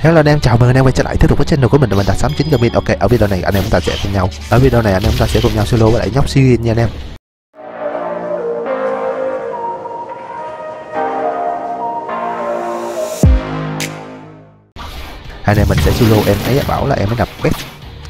Hello anh em, chào mừng anh em quay trở lại tiếp tục với channel của mình là mình đặt sắm chính Gaming. Ok, ở video này anh em chúng ta sẽ cùng nhau. Ở video này anh em chúng ta sẽ cùng nhau solo với lại nhóc Sirin nha anh em. Anh em mình sẽ solo em thấy bảo là em mới đập best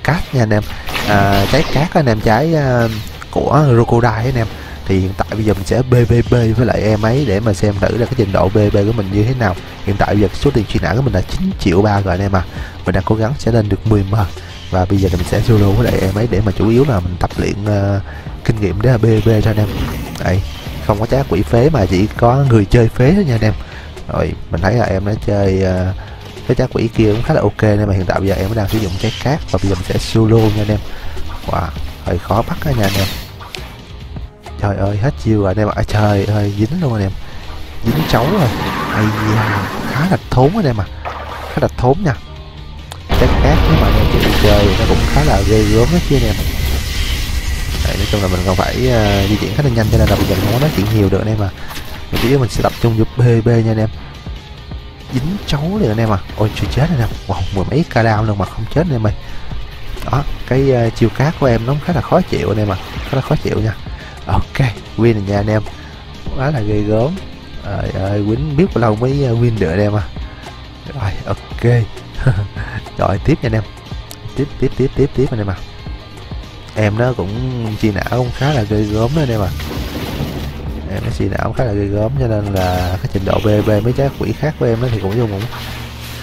cát nha anh em. À, trái cát anh em trái uh, của Rokodai anh em thì hiện tại bây giờ mình sẽ BBB với lại em ấy để mà xem thử là cái trình độ BB của mình như thế nào. Hiện tại bây giờ số tiền truy nã của mình là 9 triệu ba rồi anh em à mình đang cố gắng sẽ lên được 10 m. Và bây giờ thì mình sẽ solo với lại em ấy để mà chủ yếu là mình tập luyện uh, kinh nghiệm để là BB cho anh em. Đấy không có trái quỷ phế mà chỉ có người chơi phế thôi nha anh em. Rồi mình thấy là em đã chơi uh, cái trái quỷ kia cũng khá là ok nên mà hiện tại bây giờ em đang sử dụng trái cát và bây giờ mình sẽ solo nha anh em. Wow hơi khó bắt đó nha anh em trời ơi hết chiêu rồi anh em ạ. À, trời ơi dính luôn anh em. Dính cháu rồi. Ây da khá là thốn anh em à khá là thốn nha. Chắc cát nếu mà anh em chịu chơi nó cũng khá là ghê gớm đó chứ anh em. Đấy, nói chung là mình còn phải uh, di chuyển khá là nhanh cho nên là bây giờ mình không có nói chuyện nhiều được anh em à mình chỉ mình sẽ tập trung giúp BB nha anh em. Dính cháu liền anh em à ôi chưa chết anh em wow mười mấy ca đao luôn mà không chết anh em ơi. Đó cái uh, chiều cát của em nó khá là khó chịu anh em à khá là khó chịu nha ok, win rồi nha anh em. Quá là ghê gớm. Trời ơi, quýnh biết bao lâu mới ờ, win được anh em à? Rồi, ok. Rồi, tiếp nha anh em. Tiếp tiếp tiếp tiếp tiếp anh em à. Em nó cũng chi não cũng khá là ghê gớm đó anh em à. Em nó chi não khá là ghê gớm, cho nên là cái trình độ bb mấy trái quỷ khác của em nó thì cũng dùng cũng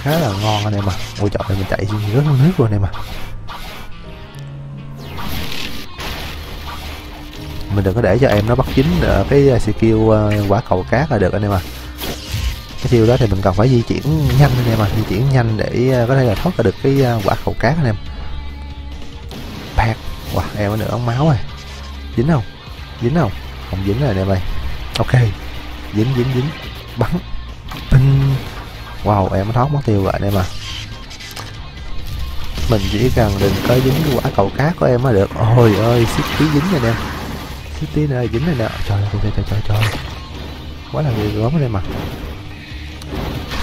khá là ngon anh em à. Ôi trời mình chạy rất nước luôn anh em à. Mình đừng có để cho em nó bắt chính ở cái skill ờ, quả cầu cát là được anh em à cái skill đó thì mình cần phải di chuyển nhanh anh em à di chuyển nhanh để ờ, có thể là thoát ra được cái ờ, quả cầu cát anh em. Bạc wow, em có nửa máu rồi. Dính không? Dính không? Không dính rồi anh em ơi. Ok. Dính dính dính. Bắn. Pin wow, em thoát mất tiêu rồi anh em à mình chỉ cần đừng có dính quả cầu cát của em mới được. Ôi ơi, xích khí dính anh em tí này dính này nè. Trời ơi trời trời trời. Trời quá là ghê gớm đây mà.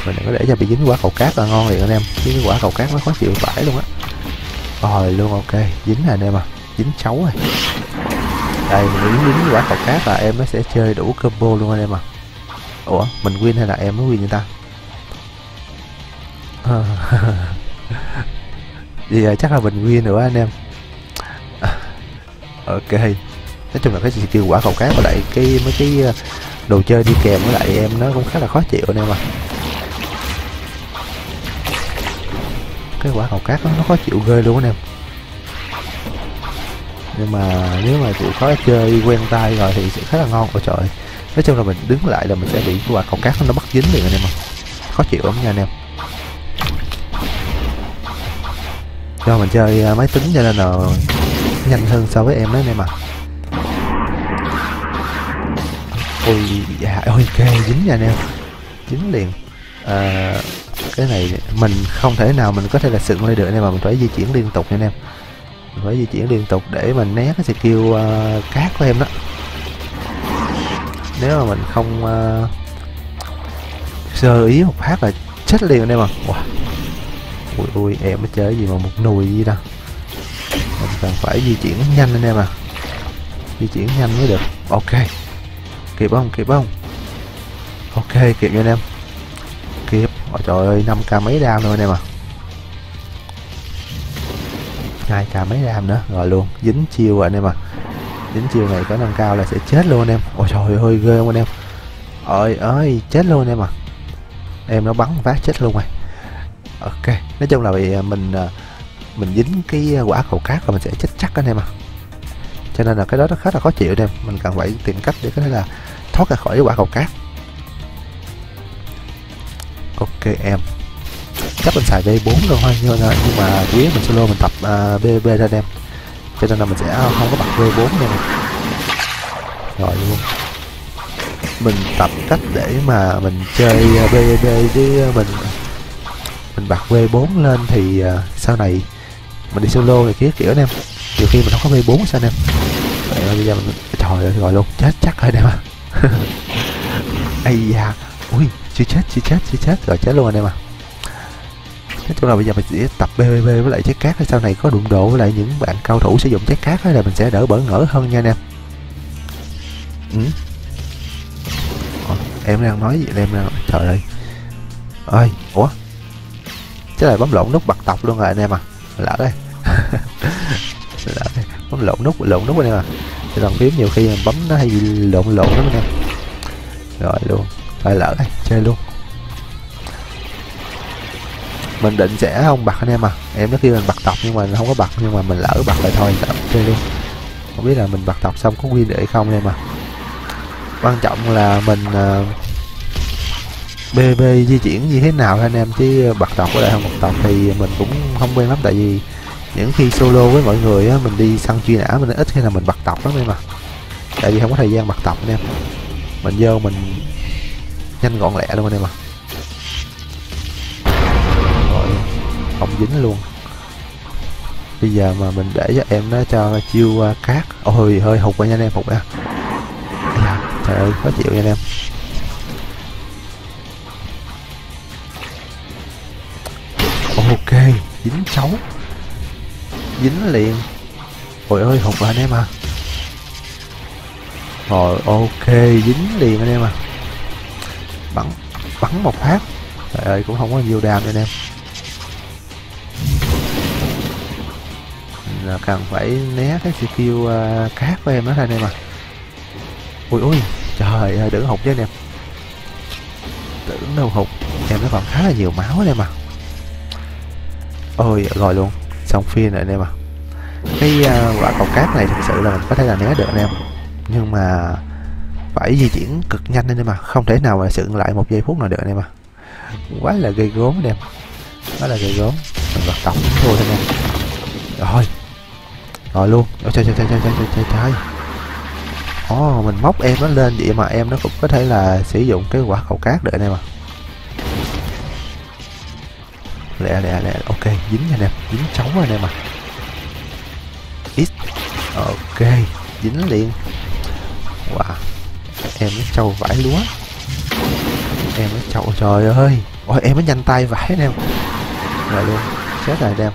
Mình đừng có để cho bị dính quả cầu cát là ngon liền anh em. Chứ quả cầu cát nó khó chịu phải luôn á. Rồi, luôn, ok. Dính này anh em à dính cháu rồi đây, mình dính dính quả cầu cát là em nó sẽ chơi đủ combo luôn anh em à. Ủa, mình win hay là em mới win người ta? Thì à, chắc là mình win nữa anh em. Ok nói chung là cái hiệu quả cầu cát với lại cái mấy cái ờ, đồ chơi đi kèm với lại em nó cũng khá là khó chịu anh em ạ, cái quả cầu cát đó, nó khó chịu ghê luôn anh em. Nhưng mà nếu mà chịu khó chơi quen tay rồi thì sẽ khá là ngon. Ôi trời nói chung là mình đứng lại là mình sẽ bị cái quả cầu cát nó bắt dính liền anh em ạ, khó chịu lắm nha anh em. Do mình chơi à, máy tính cho nên là nhanh hơn so với em đó anh em à ôi dạ kê dính nha anh em. Dính liền. À, cái này mình không thể nào mình có thể là sừng lên được anh em mà mình phải di chuyển liên tục nha anh em. Mình phải di chuyển liên tục để mình né cái skill uh, ờ, cát của em đó. Nếu mà mình không uh, sơ ý một phát là chết liền anh em à wow. ui ui em mới chơi gì mà một nùi gì đâu mình cần phải di chuyển nhanh anh em à di chuyển nhanh mới được. Ok kịp không? Kịp không? Ok, kịp nha anh em. Kịp. Ôi trời ơi 5 k mấy đam nữa anh em à hai k mấy đam nữa, rồi luôn. Dính chiêu rồi anh em à dính chiêu này có nâng cao là sẽ chết luôn anh em. Ôi trời ơi ghê không anh em? Ơi ơi, chết luôn anh em à em nó bắn phát chết luôn rồi. Ok, nói chung là vì à, mình à, mình dính cái à, quả cầu cát và mình sẽ chết chắc anh em à cho nên là cái đó nó khá là khó chịu em mình cần phải tìm cách để có thể là thoát ra khỏi quả cầu cát. Ok em. Chắc mình xài V4 thôi nhưng mà, nhưng mà quý mình solo mình tập à, uh, BB ra em. Cho nên là mình sẽ không có bật V4 nha rồi luôn. Mình tập cách để mà mình chơi à, BB với à, mình mình bật V4 lên thì uh, sau này mình đi solo này kia kiểu anh em nhiều khi mình không có V4 sao anh em? Vậy bây giờ mình trời ơi gọi luôn. Chết chắc rồi em à ây da. Ui chưa chết chưa chết chưa chết. Rồi chết luôn anh em à nói chung là bây giờ mình sẽ tập BBB với lại trái cát sau này có đụng độ với lại những bạn cao thủ sử dụng trái cát là mình sẽ đỡ bỡ ngỡ hơn nha anh em. Ừ. Ủa, em đang nói gì em đang trời ơi. Ơi ủa. Chứ là bấm lộn nút bật tộc luôn rồi anh em à lỡ đây lộn nút lộn nút anh em à cái bàn phím nhiều khi mình bấm nó hay bị lộn lộn lắm anh em rồi luôn phải lỡ đây chơi luôn. Mình định sẽ không bật anh em à. Em nó kêu mình bật tập nhưng mà không có bật nhưng mà mình lỡ bật lại thôi lỡ chơi luôn. Không biết là mình bật tập xong có win được hay không em à. Quan trọng là mình ờ, uh, BB di chuyển như thế nào anh em chứ bật tập ở đây không bật tập thì mình cũng không quen lắm tại vì những khi solo với mọi người á mình đi săn truy nã mình ít khi là mình bật tập lắm em à. Tại vì không có thời gian bật tập anh em. Mình vô mình nhanh gọn lẹ luôn anh em à. Rồi không dính luôn. Bây giờ mà mình để cho em nó cho chiêu uh, cát. Ôi hơi hụt quá nha anh em hụt nha. Dạ, trời ơi khó chịu nha anh em. Ok dính cháu dính liền. Ôi ơi hụt rồi anh em à. Rồi ok dính liền anh em à. Bắn bắn một phát. Trời ơi cũng không có nhiều đam anh em. Là cần phải né cái skill à, uh, cát của em đó thôi anh em à. Ui ui trời ơi đừng hụt với anh em. Tưởng đâu hụt. Em nó còn khá là nhiều máu anh em à. Ôi rồi luôn xong phiên rồi anh em à cái uh, quả cầu cát này thực sự là mình có thể là né được anh em. Nhưng mà phải di chuyển cực nhanh anh em mà không thể nào mà sượng lại một giây phút nào được anh em à quá là gây gốm anh em. Quá là gây gốm mình vật tổng thôi anh em. Rồi. Rồi luôn. Ôi trời trời trời trời trời trời trời. Oh, mình móc em nó lên vậy mà em nó cũng có thể là sử dụng cái quả cầu cát được anh em à lẹ lẹ lẹ. Ok dính anh em dính trống anh em à ít. Ok dính liền. Wow em nó trâu vải lúa. Em nó trâu trời ơi. Ôi em nó nhanh tay vải anh em. Rồi luôn chết rồi anh em.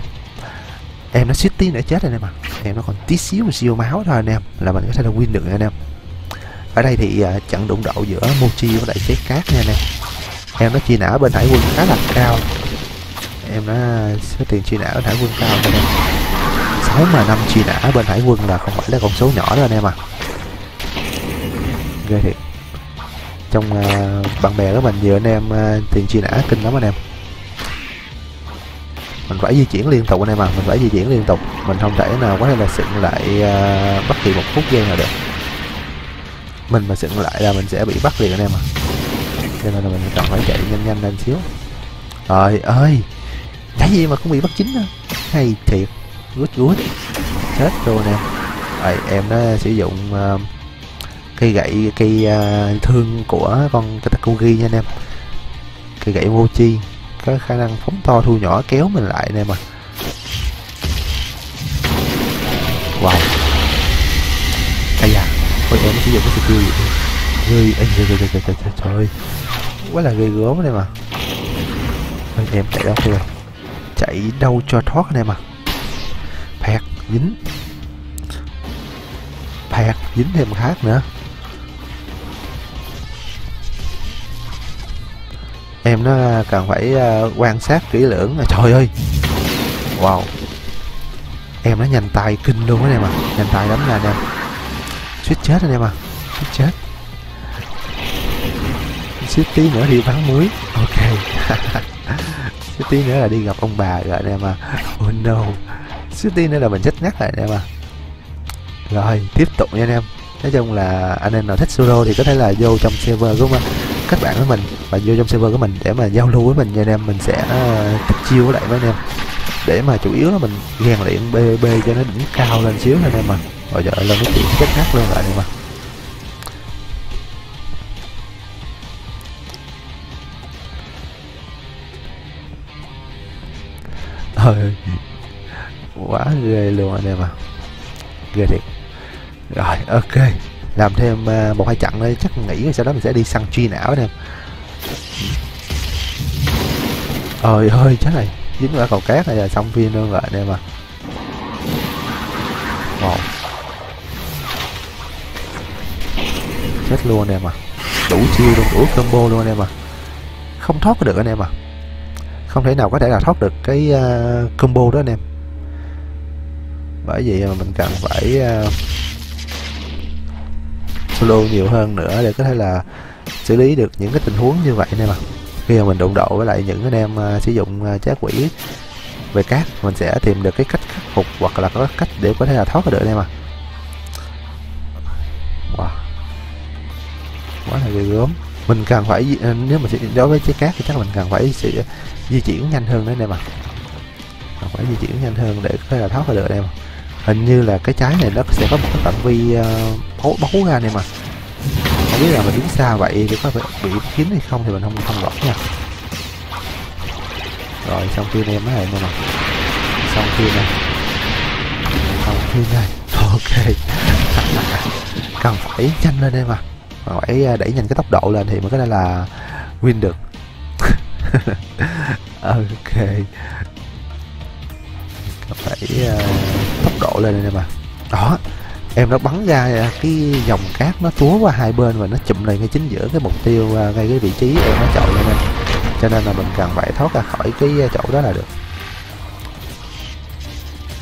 Em nó suýt tí nữa chết rồi anh em à em nó còn tí xíu một siêu máu thôi anh em. Là mình có thể là win được anh em. Ở đây thì uh, trận đụng độ giữa Mochi với lại trái cát nha anh em. Em nó chi nã bên hải quân khá là cao em đã số tiền truy nã bên hải quân cao rồi sáu mà năm truy nã bên hải quân là không phải là con số nhỏ đó anh em à. Ghê thiệt. Trong uh, bạn bè của mình nhiều anh em uh, tiền truy nã kinh lắm anh em. Mình phải di chuyển liên tục anh em à mình phải di chuyển liên tục. Mình không thể nào có thể là xịn lại uh, bất kỳ một phút giây nào được. Mình mà xịn lại là mình sẽ bị bắt liền anh em à. Cho nên là mình cần phải chạy nhanh nhanh lên xíu. Trời ơi! Cái gì mà không bị bắt chính đâu. Hay thiệt. Good good chết rồi nè. Rồi em nó sử dụng uh, cây gậy cây uh, thương của con Katakugi nha anh em. Cây gậy mochi. Có khả năng phóng to thu nhỏ kéo mình lại nè mà. Wow. Ai da. Ôi em sử dụng cái skill gì? Ghê ê trời trời trời trời trời trời quá là ghê gớm này mà. Ôi em chạy đâu rồi chạy đâu cho thoát anh em mà. Phẹt dính. Phẹt dính thêm một khác nữa. Em nó cần phải uh, quan sát kỹ lưỡng. Trời ơi! Wow. Em nó nhanh tay kinh luôn anh em à nhanh tay lắm nè anh em. Suýt chết anh em à. Suýt chết. Suýt tí nữa thì bắn muối. Ok. suýt tí nữa là đi gặp ông bà rồi anh em à oh no. Suýt tí nữa là mình chết ngắt lại anh em à rồi tiếp tục nha anh em. Nói chung là anh em nào thích solo thì có thể là vô trong server của mình kết bạn với mình và vô trong server của mình để mà giao lưu với mình nha anh em. Mình sẽ ờ, uh, chiêu với lại với anh em. Để mà chủ yếu là mình rèn luyện BB cho nó đỉnh cao lên xíu anh em mà. Rồi giờ lên cái chuyện chết ngắt luôn lại anh em mà. Trời quá ghê luôn anh em à ghê thiệt. Rồi, ok. Làm thêm à, một hai trận đây chắc nghĩ sau đó mình sẽ đi săn truy não anh em. Ơi ơi, chết này dính vào cầu cát này là xong phim luôn rồi anh em à một. Chết luôn anh em à đủ chiêu luôn, đủ combo luôn anh em à không thoát được anh em à không thể nào có thể là thoát được cái uh, combo đó anh em. Bởi vậy mà mình cần phải ờ, uh, solo nhiều hơn nữa để có thể là xử lý được những cái tình huống như vậy anh em ạ. Khi mà mình đụng độ với lại những anh em uh, sử dụng uh, chát quỷ về cát mình sẽ tìm được cái cách khắc phục hoặc là có cách để có thể là thoát được anh em ạ. Wow. Quá là ghê gớm mình cần phải à, nếu mà đối với trái cát thì chắc mình cần phải sự di chuyển nhanh hơn đấy em ạ. Phải di chuyển nhanh hơn để có thể là thoát ra được em hình như là cái trái này nó sẽ có một cái phạm vi à, bấu, bấu ra này mà không biết là mình đứng xa vậy thì có bị kín hay không thì mình không không rõ nha. Rồi xong phim em mới này nè mà xong phim này. Xong phim này. Ok. Cần phải nhanh lên em mà phải à, đẩy nhanh cái tốc độ lên thì mới có thể là win được. Ok. Phải uh, tốc độ lên đây mà đó em nó bắn ra à, cái dòng cát nó túa qua hai bên và nó chụm lại ngay chính giữa cái mục tiêu uh, ngay cái vị trí em nó chọn lên đây. Cho nên là mình cần phải thoát ra khỏi cái chỗ đó là được.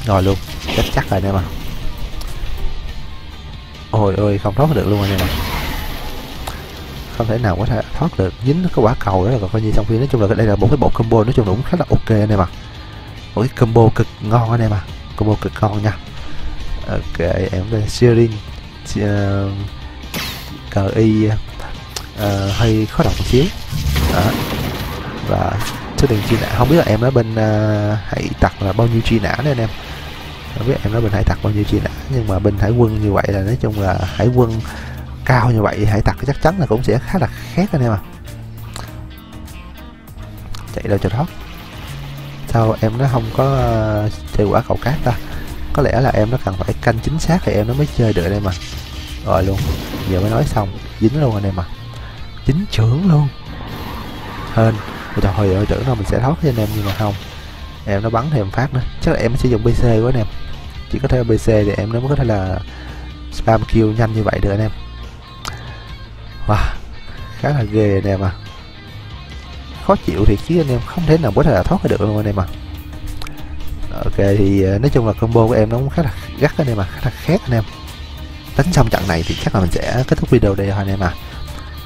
Rồi luôn chắc chắc rồi nè mà ôi ôi không thoát được luôn anh em ạ không thể nào có thể thoát được. Dính cái quả cầu đó là coi như xong phim. Nói chung là đây là một cái bộ combo nói chung là cũng khá là ok anh em ạ. Một cái combo cực ngon anh em à combo cực ngon nha. Ok em về sharing ờ, cờ y uh, hơi khó đọc một xíu. Đó. Và số tiền truy nã. Không biết là em nói bên uh, hải tặc là bao nhiêu truy nã đây anh em? Không biết em nói bên hải tặc bao nhiêu truy nã nhưng mà bên hải quân như vậy là nói chung là hải quân cao như vậy, hải tặc chắc chắn là cũng sẽ khá là khét anh em à chạy đâu cho thoát. Sao em nó không có ờ, chơi quả cầu cát ta? Có lẽ là em nó cần phải canh chính xác thì em nó mới chơi được đây mà rồi luôn, giờ mới nói xong, dính luôn anh em à chính trưởng luôn. Hên trời ơi trưởng đâu mình sẽ thoát cho anh em nhưng mà không. Em nó bắn thêm phát nữa. Chắc là em sẽ dùng pc quá anh em. Chỉ có thể pc thì em nó mới có thể là spam kill nhanh như vậy được anh em wow khá là ghê anh em à. Khó chịu thì chứ anh em không thể nào có thể là thoát được luôn anh em à. Ok thì ờ, nói chung là combo của em nó cũng khá là gắt anh em à khá là khét anh em. Đánh xong trận này thì chắc là mình sẽ kết thúc video đây thôi anh em à.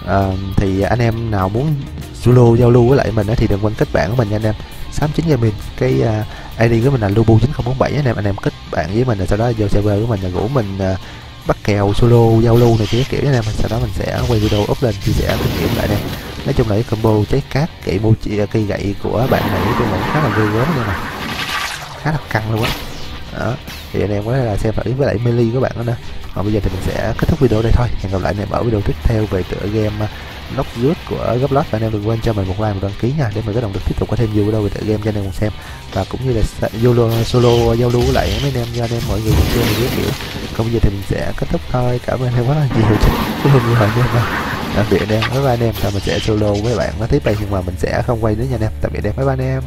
À, thì anh em nào muốn solo giao lưu với lại mình thì đừng quên kết bạn của mình nha anh em. 69 gaming cái ờ, uh, ID của mình là lubu 9047 anh em. Anh em kết bạn với mình rồi sau đó vô server của mình là gũ mình uh, bắt kèo solo, giao lưu này kia, kiểu này mà sau đó mình sẽ quay video up lên chia sẻ kinh nghiệm lại đây. Nói chung là cái combo cháy cát, gậy mochi à, cây gậy của bạn này tôi chung khá là ghê gớm nhưng mà khá là căng luôn á. Đó. thì anh em có thể là xem phản ứng với lại melee các bạn đó nữa còn bây giờ thì mình sẽ kết thúc video đây thôi. Hẹn gặp lại anh em ở video tiếp theo về tựa game à, nóc rước của Goblot và anh em đừng quên cho mình một like một đăng ký nha, để mình có động lực tiếp tục có thêm nhiều video về tựa game cho anh em cùng xem. Và cũng như là solo solo giao lưu lại mấy anh em cho anh em mọi người cùng chơi video thiệu còn bây giờ thì mình sẽ kết thúc thôi. Cảm ơn em quá là nhiều. Chứ luôn rồi nha tạm biệt anh em. Với ba anh em. Sau mình sẽ solo với bạn nó tiếp đây. Nhưng mà mình sẽ không quay nữa nha anh em. Tạm biệt anh em. Với ba anh em.